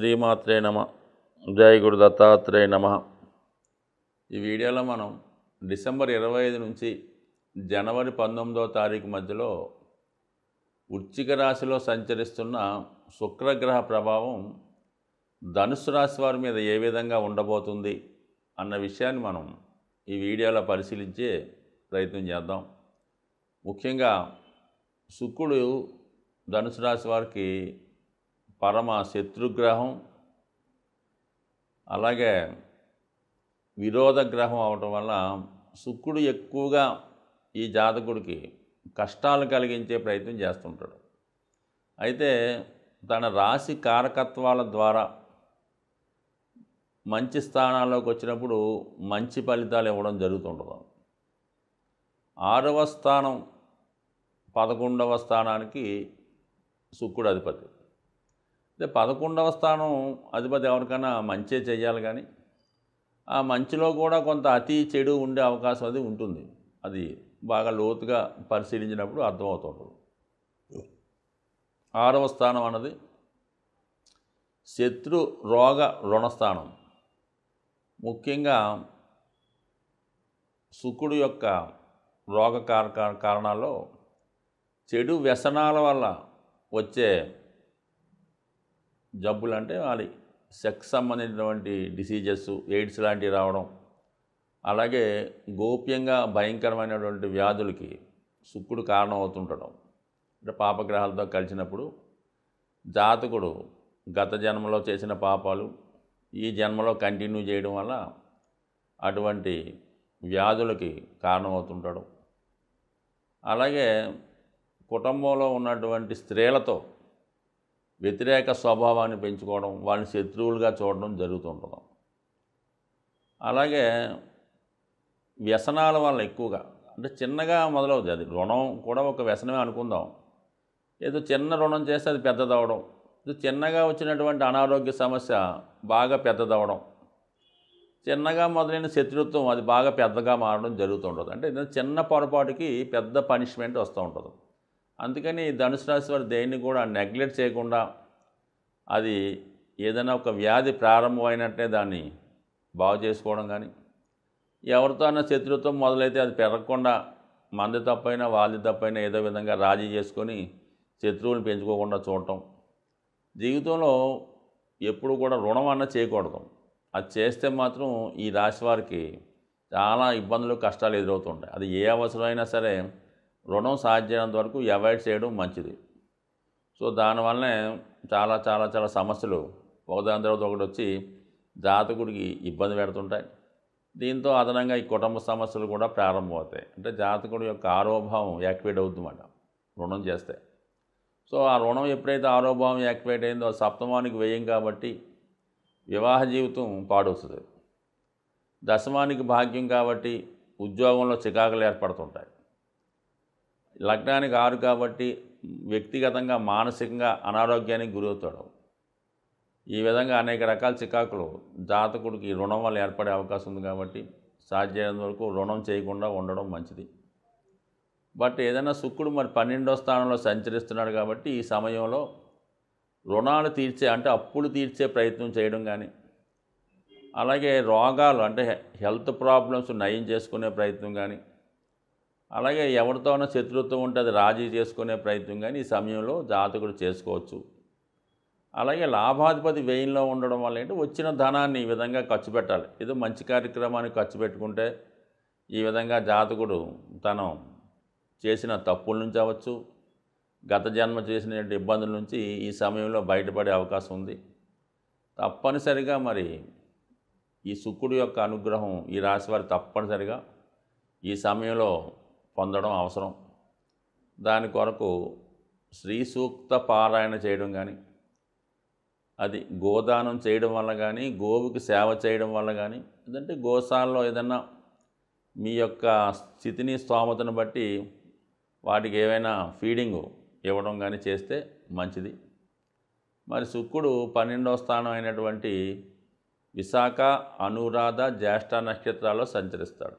శ్రీమాత్రే నమ. జయ గురు దత్తాత్రేయ నమ. ఈ వీడియోలో మనం డిసెంబర్ ఇరవై ఐదు నుంచి జనవరి పంతొమ్మిదవ తారీఖు మధ్యలో వృశ్చిక రాశిలో సంచరిస్తున్న శుక్రగ్రహ ప్రభావం ధనుసు రాశి వారి మీద ఏ విధంగా ఉండబోతుంది అన్న విషయాన్ని మనం ఈ వీడియోలో పరిశీలించే ప్రయత్నం చేద్దాం. ముఖ్యంగా శుక్రుడు ధనుసు రాశి వారికి పరమ శత్రుగ్రహం అలాగే విరోధ గ్రహం అవటం వల్ల శుక్రుడు ఎక్కువగా ఈ జాతకుడికి కష్టాలు కలిగించే ప్రయత్నం చేస్తుంటాడు. అయితే తన రాశి కారకత్వాల ద్వారా మంచి స్థానాల్లోకి వచ్చినప్పుడు మంచి ఫలితాలు ఇవ్వడం జరుగుతుంటుంది. ఆరవ స్థానం పదకొండవ స్థానానికి శుక్రుడు అధిపతి. అదే పదకొండవ స్థానం అధిపతి ఎవరికైనా మంచే చేయాలి కానీ ఆ మంచిలో కూడా కొంత అతి చెడు ఉండే అవకాశం అది ఉంటుంది. అది బాగా లోతుగా పరిశీలించినప్పుడు అర్థమవుతుంటుంది. ఆరవ స్థానం అన్నది శత్రు రోగ రుణస్థానం. ముఖ్యంగా శుకుడు యొక్క రోగ కారక కారణాల్లో చెడు వ్యసనాల వల్ల వచ్చే జబ్బులు అంటే వాళ్ళ సెక్స్ సంబంధించినటువంటి డిసీజెస్ ఎయిడ్స్ లాంటివి రావడం. అలాగే గోప్యంగా భయంకరమైనటువంటి వ్యాధులకి శుక్రుడు కారణం అవుతుండడం అంటే పాపగ్రహాలతో కలిసినప్పుడు జాతకుడు గత జన్మలో చేసిన పాపాలు ఈ జన్మలో కంటిన్యూ చేయడం వల్ల అటువంటి వ్యాధులకి కారణమవుతుంటాడు. అలాగే కుటుంబంలో ఉన్నటువంటి స్త్రీలతో వ్యతిరేక స్వభావాన్ని పెంచుకోవడం వాళ్ళని శత్రువులుగా చూడడం జరుగుతుంటుంది. అలాగే వ్యసనాల వల్ల ఎక్కువగా అంటే చిన్నగా మొదలవుతుంది అది రుణం కూడా ఒక వ్యసనమే అనుకుందాం. ఏదో చిన్న రుణం చేస్తే అది పెద్దదవడం. ఇది చిన్నగా వచ్చినటువంటి అనారోగ్య సమస్య బాగా పెద్దదవడం. చిన్నగా మొదలైన శత్రుత్వం అది బాగా పెద్దగా మారడం జరుగుతుంటుంది. అంటే చిన్న పొరపాటుకి పెద్ద పనిష్మెంట్ వస్తూ ఉంటుంది. అందుకని ధనుసు రాశి వారు దేన్ని కూడా నెగ్లెక్ట్ చేయకుండా అది ఏదైనా ఒక వ్యాధి ప్రారంభమైనట్టే దాన్ని బాగు చేసుకోవడం కానీ ఎవరితో అన్న శత్రుత్వం మొదలైతే అది పెరగకుండా మంది తప్పైనా వాళ్ళది తప్పైనా ఏదో విధంగా రాజీ చేసుకొని శత్రువుని పెంచుకోకుండా చూడటం. జీవితంలో ఎప్పుడు కూడా రుణం అన్న చేయకూడదు. అది చేస్తే మాత్రం ఈ రాశి వారికి చాలా ఇబ్బందులు కష్టాలు ఎదురవుతుంటాయి. అది ఏ అవసరమైనా సరే రుణం సాధ్యమైనంత వరకు అవాయిడ్ చేయడం మంచిది. సో దానివల్లనే చాలా చాలా చాలా సమస్యలు. ఒకదాని తర్వాత ఒకటి వచ్చి జాతకుడికి ఇబ్బంది పెడుతుంటాయి. దీంతో అదనంగా ఈ కుటుంబ సమస్యలు కూడా ప్రారంభమవుతాయి. అంటే జాతకుడి యొక్క ఆరోభావం యాక్టివేట్ అవుతుందన్నమాట రుణం చేస్తే. సో ఆ రుణం ఎప్పుడైతే ఆరోభావం యాక్టివేట్ అయిందో సప్తమానికి వ్యయం కాబట్టి వివాహ జీవితం పాడవుతుంది. దశమానికి భాగ్యం కాబట్టి ఉద్యోగంలో చికాకులు ఏర్పడుతుంటాయి. లగ్నానికి ఆరు కాబట్టి వ్యక్తిగతంగా మానసికంగా అనారోగ్యానికి గురవుతాడు. ఈ విధంగా అనేక రకాల చికాకులు జాతకుడికి రుణం వల్ల ఏర్పడే అవకాశం ఉంది కాబట్టి సాధ్యమైనంత వరకు రుణం చేయకుండా ఉండడం మంచిది. బట్ ఏదైనా శుక్రుడు మరి పన్నెండో స్థానంలో సంచరిస్తున్నాడు కాబట్టి ఈ సమయంలో రుణాలు తీర్చే అంటే అప్పులు తీర్చే ప్రయత్నం చేయడం కానీ అలాగే రోగాలు అంటే హెల్త్ ప్రాబ్లమ్స్ నయం చేసుకునే ప్రయత్నం కానీ అలాగే ఎవరితోనో శత్రుత్వం ఉంటే అది రాజీ చేసుకునే ప్రయత్నం కానీ ఈ సమయంలో జాతకుడు చేసుకోవచ్చు. అలాగే లాభాధిపతి వ్యయంలో ఉండడం వల్ల ఏంటి? వచ్చిన ధనాన్ని ఈ విధంగా ఖర్చు పెట్టాలి. ఏదో మంచి కార్యక్రమానికి ఖర్చు పెట్టుకుంటే ఈ విధంగా జాతకుడు తను చేసిన తప్పుల నుంచి అవ్వచ్చు. గత జన్మ చేసిన ఇబ్బందుల నుంచి ఈ సమయంలో బయటపడే అవకాశం ఉంది. తప్పనిసరిగా మరి ఈ శుక్రుడు యొక్క అనుగ్రహం ఈ రాశి వారి తప్పనిసరిగా ఈ సమయంలో పొందడం అవసరం. దాని కొరకు శ్రీ సూక్త పారాయణ చేయడం కానీ అది గోదానం చేయడం వల్ల కానీ గోవుకి సేవ చేయడం వల్ల కానీ లేదంటే గోశాలలో ఏదన్నా మీ యొక్క స్థితిని స్తోమతను బట్టి వాటికి ఏవైనా ఫీడింగ్ ఇవ్వడం కానీ చేస్తే మంచిది. మరి శుక్రుడు పన్నెండవ స్థానం అయినటువంటి విశాఖ అనురాధ జ్యేష్ఠ నక్షత్రాల్లో సంచరిస్తాడు.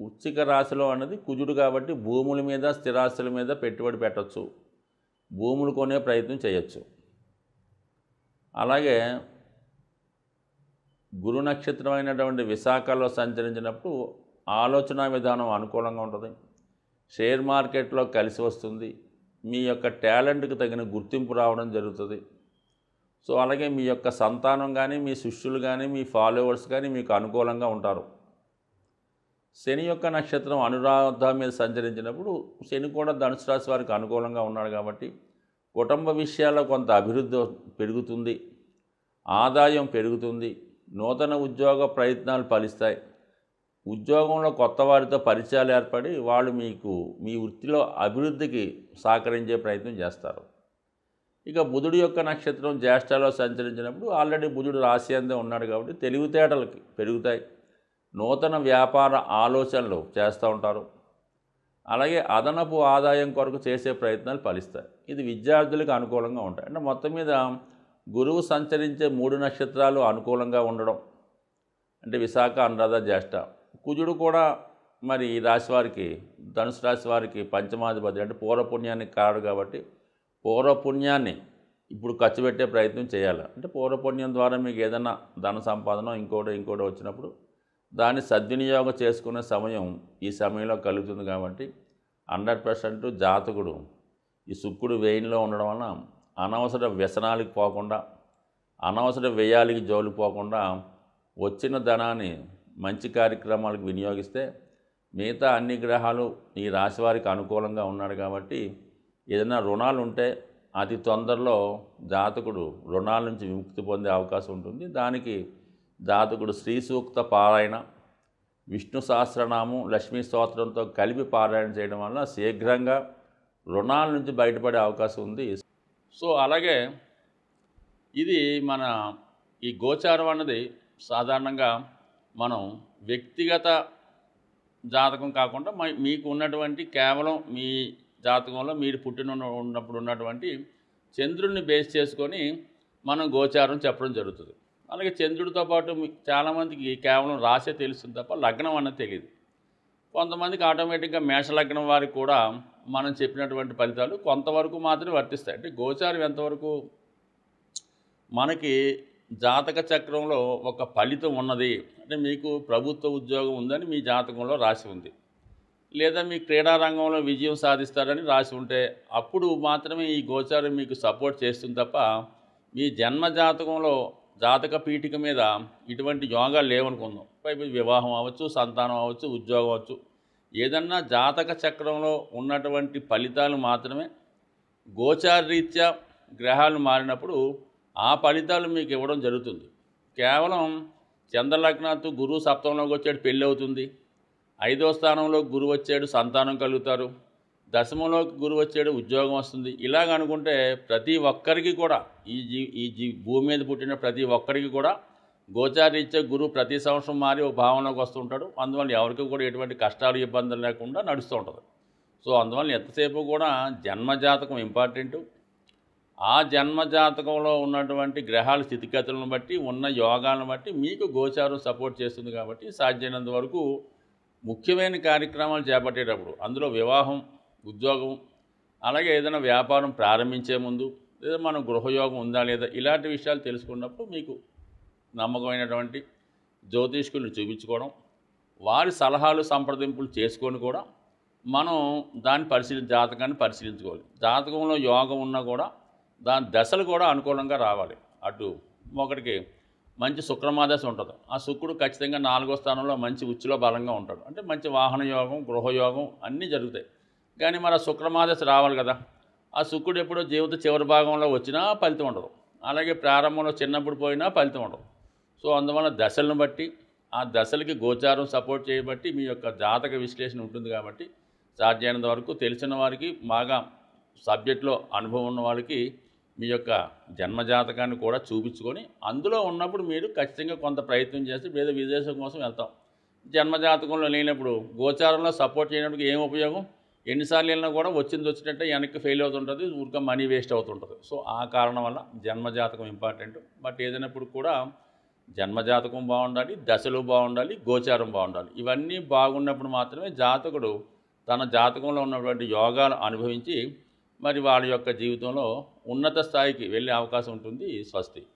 ఉచ్చిక రాశిలో అన్నది కుజుడు కాబట్టి భూముల మీద స్థిరాస్తుల మీద పెట్టుబడి పెట్టచ్చు. భూములు కొనే ప్రయత్నం చేయొచ్చు. అలాగే గురు నక్షత్రం అయినటువంటి విశాఖలో సంచరించినప్పుడు ఆలోచన విధానం అనుకూలంగా ఉంటుంది. షేర్ మార్కెట్లో కలిసి వస్తుంది. మీ యొక్క టాలెంట్కి తగిన గుర్తింపు రావడం జరుగుతుంది. సో అలాగే మీ యొక్క సంతానం కానీ మీ శిష్యులు కానీ మీ ఫాలోవర్స్ కానీ మీకు అనుకూలంగా ఉంటారు. శని యొక్క నక్షత్రం అనురాధ మీద సంచరించినప్పుడు శని కూడా ధనుసు రాశి వారికి అనుకూలంగా ఉన్నాడు కాబట్టి కుటుంబ విషయాల్లో కొంత అభివృద్ధి పెరుగుతుంది ఆదాయం పెరుగుతుంది నూతన ఉద్యోగ ప్రయత్నాలు ఫలిస్తాయి. ఉద్యోగంలో కొత్త వారితో పరిచయాలు ఏర్పడి వాళ్ళు మీకు మీ వృత్తిలో అభివృద్ధికి సహకరించే ప్రయత్నం చేస్తారు. ఇక బుధుడి యొక్క నక్షత్రం జ్యేష్ఠలో సంచరించినప్పుడు ఆల్రెడీ బుధుడు రాశి అందే ఉన్నాడు కాబట్టి తెలివితేటలకి పెరుగుతాయి. నూతన వ్యాపార ఆలోచనలు చేస్తూ ఉంటారు. అలాగే అదనపు ఆదాయం కొరకు చేసే ప్రయత్నాలు ఫలిస్తాయి. ఇది విద్యార్థులకు అనుకూలంగా ఉంటాయి. అంటే మొత్తం మీద గురువు సంచరించే మూడు నక్షత్రాలు అనుకూలంగా ఉండడం అంటే విశాఖ అనురాధ జ్యేష్ఠ. కుజుడు కూడా మరి ఈ రాశి వారికి ధనుసు రాశి వారికి పంచమాధిపతి అంటే పూర్వపుణ్యానికి కాడు కాబట్టి పూర్వపుణ్యాన్ని ఇప్పుడు ఖర్చు పెట్టే ప్రయత్నం చేయాలి. అంటే పూర్వపుణ్యం ద్వారా మీకు ఏదైనా ధన సంపాదన ఇంకోటి ఇంకోటి వచ్చినప్పుడు దాన్ని సద్వినియోగం చేసుకునే సమయం ఈ సమయంలో కలుగుతుంది కాబట్టి హండ్రెడ్ పర్సెంట్ జాతకుడు ఈ శుక్రుడు వేయిన్లో ఉండడం వలన అనవసర వ్యసనాలకు పోకుండా అనవసర వ్యయాలకి జోలికి పోకుండా వచ్చిన ధనాన్ని మంచి కార్యక్రమాలకు వినియోగిస్తే మిగతా అన్ని గ్రహాలు ఈ రాశి వారికి అనుకూలంగా ఉన్నాడు కాబట్టి ఏదైనా రుణాలు ఉంటే అతి తొందరలో జాతకుడు రుణాల నుంచి విముక్తి పొందే అవకాశం ఉంటుంది. దానికి జాతకుడు శ్రీ సూక్త పారాయణ విష్ణు సహస్రనామం లక్ష్మీ స్తోత్రంతో కలిపి పారాయణ చేయడం వల్ల శీఘ్రంగా రుణాల నుంచి బయటపడే అవకాశం ఉంది. సో అలాగే ఇది మన ఈ గోచారం అన్నది సాధారణంగా మనం వ్యక్తిగత జాతకం కాకుండా మ- మీకు ఉన్నటువంటి కేవలం మీ జాతకంలో మీరు పుట్టిన ఉన్నప్పుడు ఉన్నటువంటి చంద్రుడిని బేస్ చేసుకొని మనం గోచారం చెప్పడం జరుగుతుంది. అలాగే చంద్రుడితో పాటు మీకు చాలామందికి కేవలం రాసే తెలుస్తుంది తప్ప లగ్నం అన్నది తెలియదు. కొంతమందికి ఆటోమేటిక్గా మేషలగ్నం వారికి కూడా మనం చెప్పినటువంటి ఫలితాలు కొంతవరకు మాత్రమే వర్తిస్తాయి. అంటే గోచారం ఎంతవరకు మనకి జాతక చక్రంలో ఒక ఫలితం ఉన్నది. అంటే మీకు ప్రభుత్వ ఉద్యోగం ఉందని మీ జాతకంలో రాసి ఉంది. లేదా మీ క్రీడా రంగంలో విజయం సాధిస్తారని రాసి ఉంటే అప్పుడు మాత్రమే ఈ గోచారం మీకు సపోర్ట్ చేస్తుంది తప్ప మీ జన్మ జాతకంలో జాతక పీఠిక మీద ఇటువంటి యోగాలు లేవనుకుందాం. పైపు వివాహం అవ్వచ్చు సంతానం అవ్వచ్చు ఉద్యోగం అవ్వచ్చు. ఏదన్నా జాతక చక్రంలో ఉన్నటువంటి ఫలితాలు మాత్రమే గోచారరీత్యా గ్రహాలు మారినప్పుడు ఆ ఫలితాలు మీకు ఇవ్వడం జరుగుతుంది. కేవలం చంద్రలగ్నాథ్ గురువు సప్తంలోకి వచ్చాడు పెళ్ళి అవుతుంది. ఐదో స్థానంలో గురువు వచ్చాడు సంతానం కలుగుతారు. దశమంలోకి గురువు వచ్చాడు ఉద్యోగం వస్తుంది. ఇలాగ అనుకుంటే ప్రతి ఒక్కరికి కూడా ఈ జీ ఈ జీ భూమి మీద పుట్టిన ప్రతి ఒక్కరికి కూడా గోచారీత్యా గురువు ప్రతి సంవత్సరం మారి ఒక భావనలోకి వస్తుంటాడు అందువల్ల ఎవరికి కూడా ఎటువంటి కష్టాలు ఇబ్బందులు లేకుండా నడుస్తూ ఉంటుంది. సో అందువల్ల ఎంతసేపు కూడా జన్మజాతకం ఇంపార్టెంటు ఆ జన్మ జాతకంలో ఉన్నటువంటి గ్రహాల స్థితిగతులను బట్టి ఉన్న యోగాలను బట్టి మీకు గోచారం సపోర్ట్ చేస్తుంది కాబట్టి సాధ్యమైనంత వరకు ముఖ్యమైన కార్యక్రమాలు చేపట్టేటప్పుడు అందులో వివాహం ఉద్యోగం అలాగే ఏదైనా వ్యాపారం ప్రారంభించే ముందు లేదా మనం గృహయోగం ఉందా లేదా ఇలాంటి విషయాలు తెలుసుకున్నప్పుడు మీకు నమ్మకమైనటువంటి జ్యోతిష్కుల్ని చూపించుకోవడం వారి సలహాలు సంప్రదింపులు చేసుకొని కూడా మనం దాన్ని పరిశీలి జాతకాన్ని పరిశీలించుకోవాలి. జాతకంలో యోగం ఉన్నా కూడా దాని దశలు కూడా అనుకూలంగా రావాలి. అటు ఒకటికి మంచి శుక్రమాదశ ఉంటుంది. ఆ శుక్రుడు ఖచ్చితంగా నాలుగో స్థానంలో మంచి ఉచ్చులో బలంగా ఉంటాడు. అంటే మంచి వాహన యోగం గృహయోగం అన్నీ జరుగుతాయి. కానీ మరి ఆ శుక్రమాదశ రావాలి కదా. ఆ శుక్రుడు ఎప్పుడో జీవిత చివరి భాగంలో వచ్చినా ఫలితం ఉండదు. అలాగే ప్రారంభంలో చిన్నప్పుడు పోయినా ఫలితం ఉండదు. సో అందువల్ల దశలను బట్టి ఆ దశలకి గోచారం సపోర్ట్ చేయబట్టి మీ యొక్క జాతక విశ్లేషణ ఉంటుంది కాబట్టి సాధ్యమైనంత వరకు తెలిసిన వారికి బాగా సబ్జెక్ట్లో అనుభవం ఉన్న వాళ్ళకి మీ యొక్క జన్మజాతకాన్ని కూడా చూపించుకొని అందులో ఉన్నప్పుడు మీరు ఖచ్చితంగా కొంత ప్రయత్నం చేసి లేదా విదేశం కోసం వెళ్తాం. జన్మజాతకంలో లేనప్పుడు గోచారంలో సపోర్ట్ చేయడానికి ఏం ఉపయోగం? ఎన్నిసార్లు వెళ్ళినా కూడా వచ్చింది వచ్చినట్టే వెనక్కి ఫెయిల్ అవుతుంటుంది ఊరికే మనీ వేస్ట్ అవుతుంటుంది. సో ఆ కారణం వల్ల జన్మజాతకం ఇంపార్టెంట్ బట్ ఏదైనప్పుడు కూడా జన్మజాతకం బాగుండాలి దశలు బాగుండాలి గోచారం బాగుండాలి. ఇవన్నీ బాగున్నప్పుడు మాత్రమే జాతకుడు తన జాతకంలో ఉన్నటువంటి యోగాలు అనుభవించి మరి వాళ్ళ యొక్క జీవితంలో ఉన్నత స్థాయికి వెళ్ళే అవకాశం ఉంటుంది స్వస్తి.